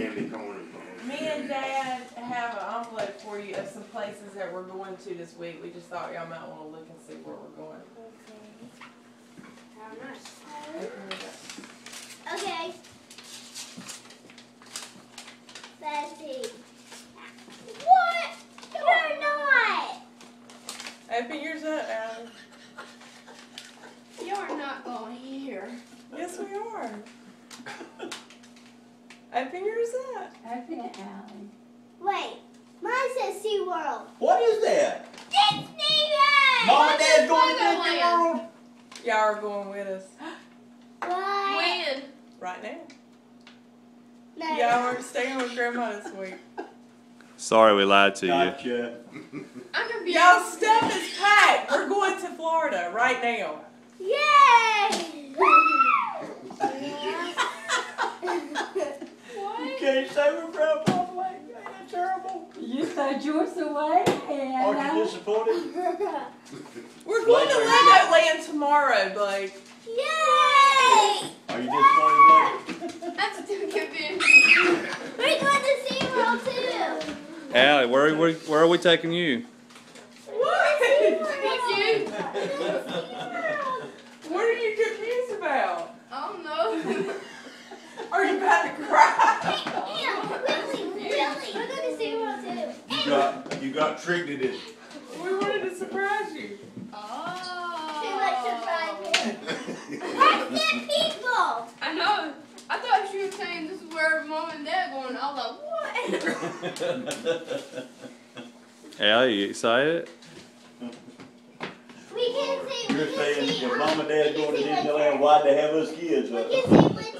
candy corn Me and Dad have an envelope for you of some places that we're going to this week. We just thought y'all might wanna look and see where we're going. Okay. How nice. Open it up. Okay. Let's. What? You're not. Open yours up, Allie. You're not going here. Yes, we are. Open yours up. Open it, Allie. Wait. Mine says SeaWorld. What is that? Disneyland! Mom and Dad's going to Disneyland. Disney World? Y'all are going with us What? When? right now. No. Y'all are staying with Grandma this week. Sorry we lied to you. Gotcha. I'm confused. Y'all stuff is packed. We're going to Florida right now. Yay! You can't stay with Grandpa Blake. Ain't that terrible? You throw Joyce away and Aren't uh, you disappointed? We're going to Legoland tomorrow, Blake. Yay! Are you disappointed, Blake? I'm still confused. We're going to SeaWorld too. Allie, where, where, where are we taking you? What? Confused. What are you confused about? I don't know. Are you about to cry? Yeah, Willie, Willie. We're going to SeaWorld too. You got, tricked into this. We wanted to surprise you. Oh. Too much surprise. That's the people. I know. I thought she was saying this is where mom and dad going. I was like, what? Allie, you excited? We can see. You're we saying see, if Mom and dad we going to can see Disneyland, why'd they have us kids? We can see winter